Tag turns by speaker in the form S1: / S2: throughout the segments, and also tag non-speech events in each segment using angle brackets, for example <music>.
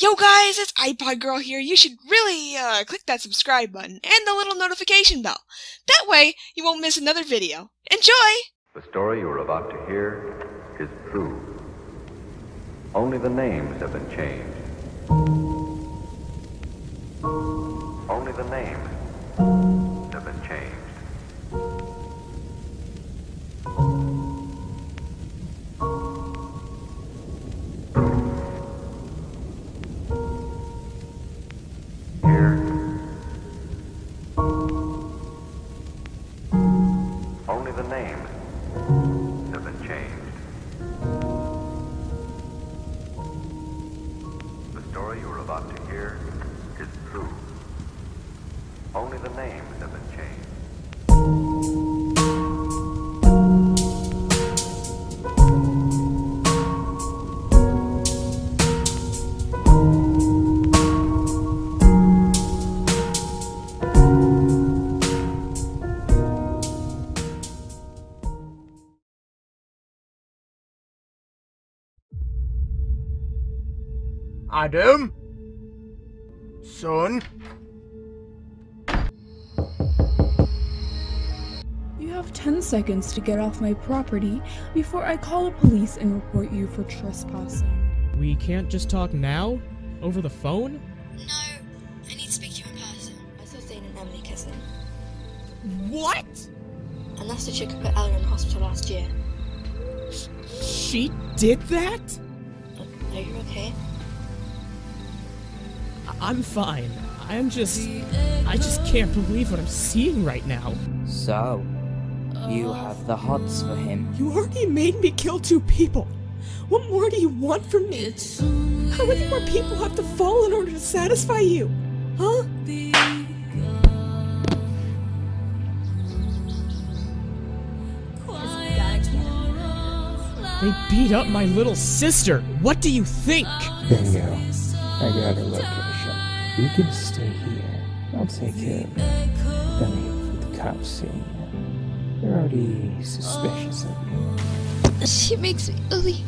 S1: Yo guys, it's iPod Girl here. You should really uh, click that subscribe button and the little notification bell. That way you won't miss another video. Enjoy!
S2: The story you are about to hear is true. Only the names have been changed. Only the names have been changed.
S3: Adam? Son?
S4: You have 10 seconds to get off my property before I call the police and report you for trespassing.
S5: We can't just talk now? Over the phone?
S6: No, I need to speak to you in person. I saw Zayne and Emily kissing.
S5: What?
S6: And that's the chick who put Ella in the hospital last year.
S5: She did that?
S6: Are you okay?
S5: I- I'm fine. I'm just. I just can't believe what I'm seeing right now.
S7: So, you have the hots for him.
S8: You already made me kill two people. What more do you want from me? How many more people have to fall in order to satisfy you? Huh?
S5: They beat up my little sister. What do you think?
S9: Bingo. I got a location. You can stay here. I'll take care of it. Don't for the cops you. They're already suspicious of you.
S6: She makes me really.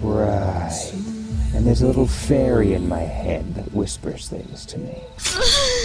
S9: Right. And there's a little fairy in my head that whispers things to me. <laughs>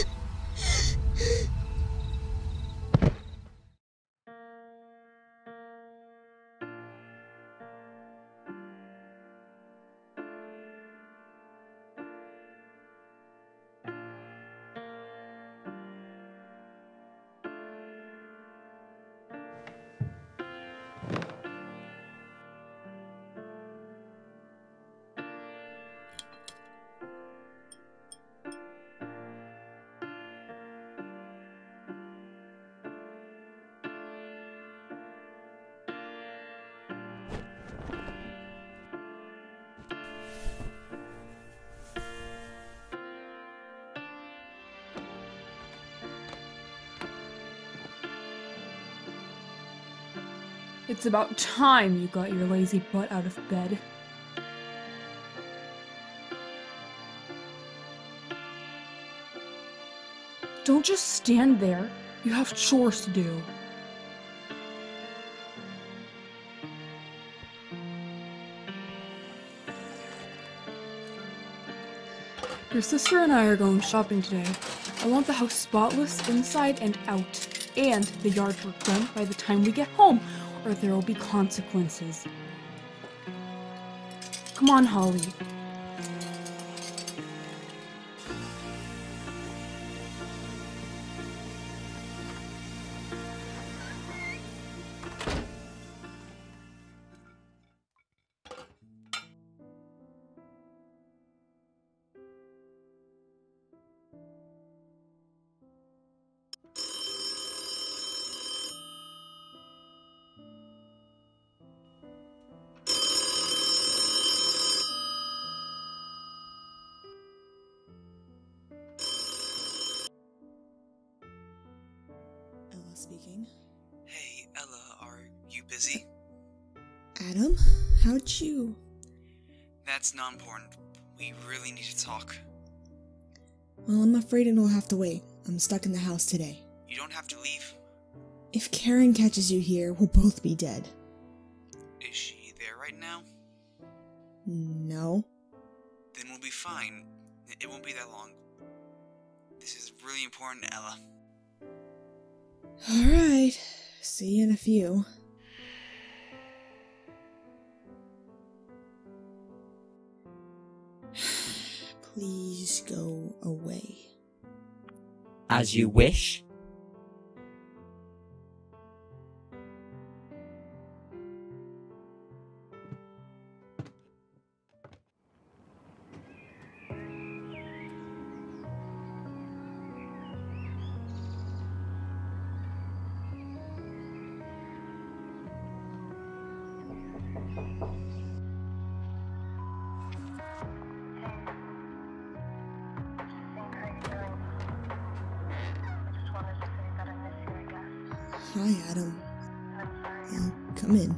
S4: It's about time you got your lazy butt out of bed. Don't just stand there. You have chores to do. Your sister and I are going shopping today. I want the house spotless inside and out, and the yard work done by the time we get home, or there will be consequences. Come on,
S10: Holley. Speaking.
S11: Hey, Ella, are you busy?
S10: Adam, how'd you?
S11: That's not important. We really need to talk.
S10: Well, I'm afraid it'll have to wait. I'm stuck in the house today.
S11: You don't have to leave.
S10: If Karen catches you here, we'll both be dead.
S11: Is she there right now?
S10: No.
S11: then we'll be fine. It won't be that long. This is really important, Ella.
S10: Alright. See you in a few. <sighs> Please go away.
S7: As you wish.
S10: Hi, Adam. Uh, come in.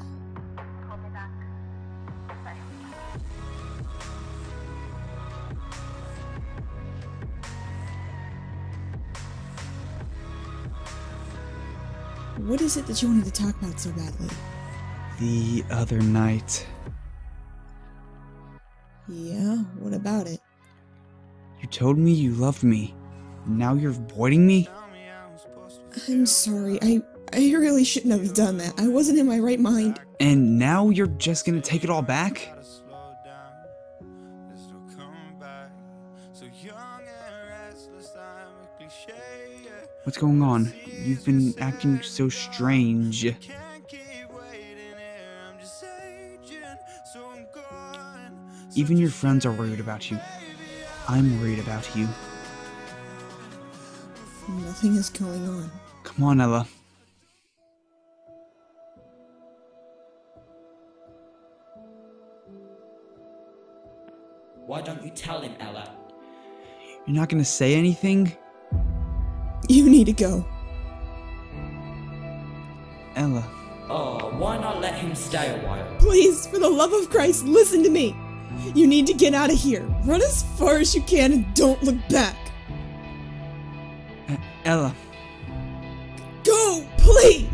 S10: What is it that you wanted to talk about so badly?
S11: The other night.
S10: Yeah, what about it?
S11: You told me you loved me. Now you're avoiding me?
S10: I'm sorry. I I really shouldn't have done that. I wasn't in my right mind.
S11: And now you're just gonna take it all back? What's going on? You've been acting so strange. Even your friends are worried about you. I'm worried about you.
S10: Nothing is going on.
S11: Come on, Ella.
S7: Don't you tell him, Ella?
S11: You're not gonna say anything?
S10: You need to go.
S11: Ella.
S7: Oh, why not let him stay a while?
S8: Please, for the love of Christ, listen to me. You need to get out of here. Run as far as you can and don't look back.
S11: Uh, Ella.
S8: Go, please!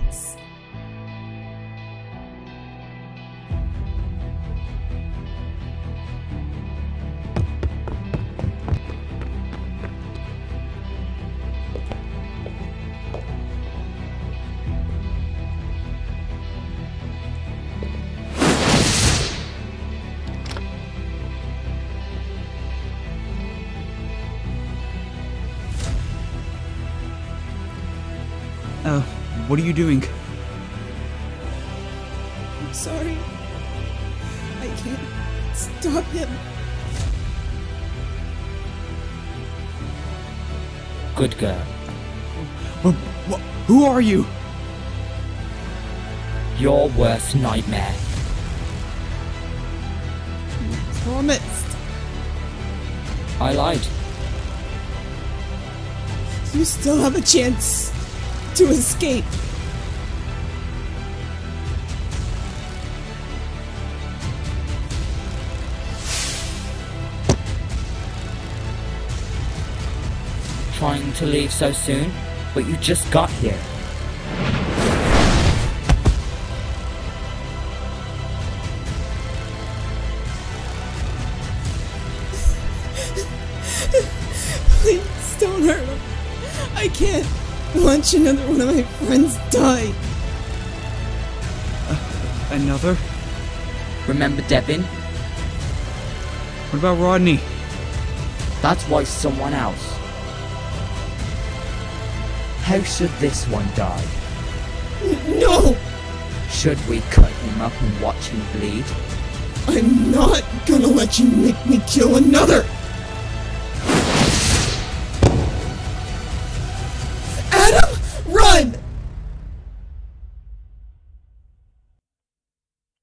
S11: Ella, what are you doing?
S8: I'm sorry. I can't stop him.
S7: Good girl.
S11: Wh- wh- who are you?
S7: Your worst nightmare.
S8: Promised.
S7: I lied.
S8: You still have a chance <laughs> to escape.
S7: Trying to leave so soon, but you just got here. <laughs>
S8: Please don't hurt him. I can't watch another one of my friends die.
S11: Uh, another?
S7: Remember Devin?
S11: What about Rodney?
S7: That's why someone else. How should this one die?
S8: No!
S7: Should we cut him up and watch him bleed?
S8: I'm not gonna let you make me kill another!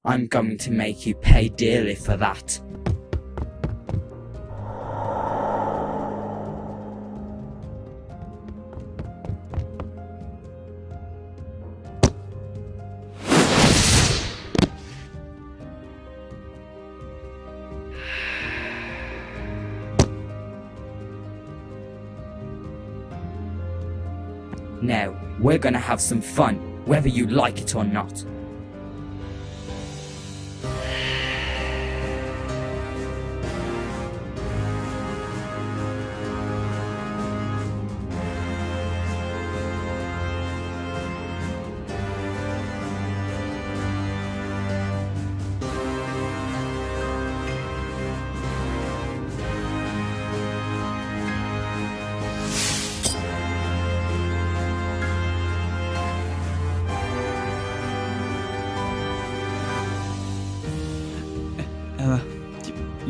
S7: I'm going to make you pay dearly for that. Now, we're gonna have some fun, whether you like it or not.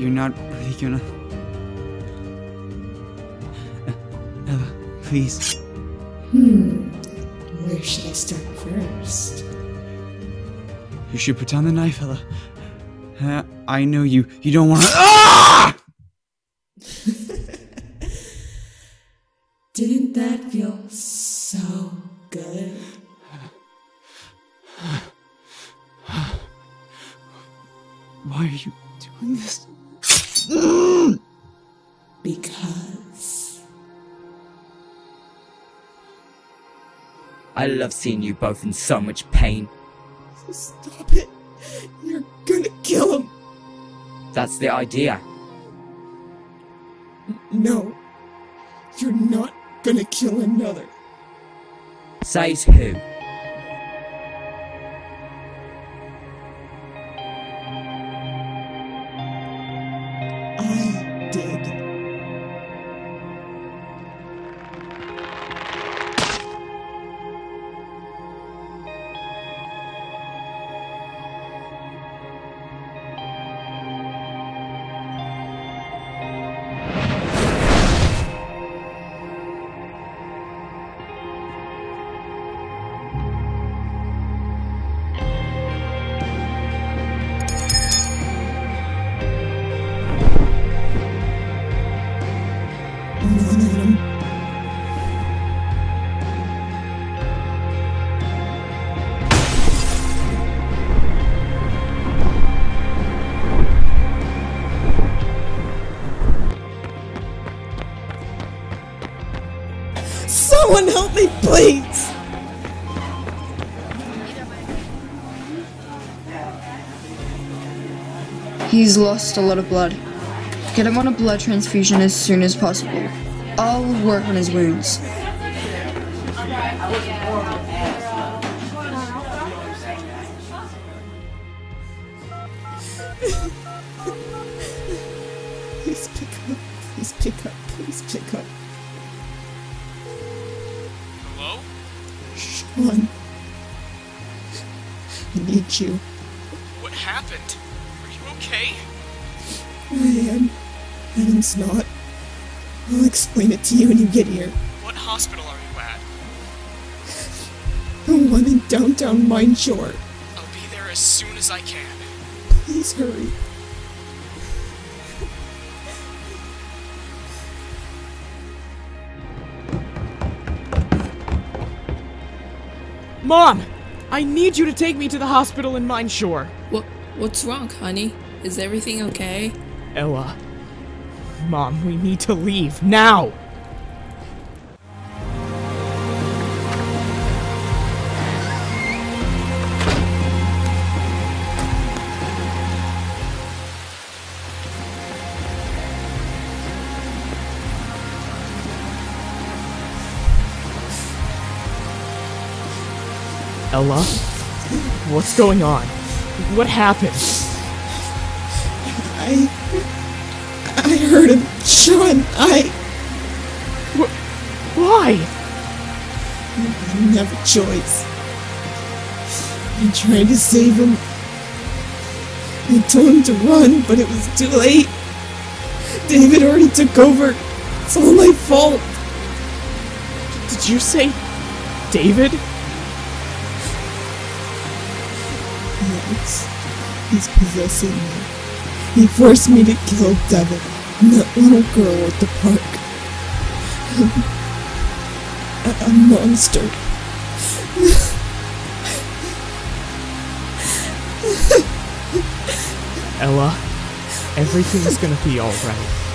S11: You're not really gonna. Ella, please.
S10: Hmm. Where should I start first?
S11: You should put down the knife, Ella. Uh, I know you. You don't want to. Ah! <laughs>
S10: Didn't that feel so good? <sighs>
S11: Why are you doing this? <gasps>
S10: Because.
S7: I love seeing you both in so much pain.
S10: Stop it! You're gonna kill him!
S7: That's the idea.
S10: No. You're not gonna kill another.
S7: Says who?
S10: Help me, please!
S12: He's lost a lot of blood. Get him on a blood transfusion as soon as possible. I'll work on his wounds. <laughs>
S10: Please pick up. Please pick up. Please pick up. I you.
S13: What happened? Are you okay?
S10: I am. Adam's not. I'll explain it to you when you get here.
S13: What hospital are you at?
S10: The one in downtown Mindshore.
S13: I'll be there as soon as I can.
S10: Please hurry.
S5: Mom! I need you to take me to the hospital in Mindshore.
S14: What what's wrong, honey? Is everything okay?
S5: Ella. Mom, we need to leave now. Ella? What's going on? What happened?
S10: I. I heard him. Sean, I.
S5: Why?
S10: I didn't have a choice. I tried to save him. I told him to run, but it was too late. David already took over. It's all my fault.
S5: Did you say David?
S10: He's possessing me. He forced me to kill Devin and that little girl at the park. <laughs> A, a monster.
S5: Ella, everything's gonna be alright.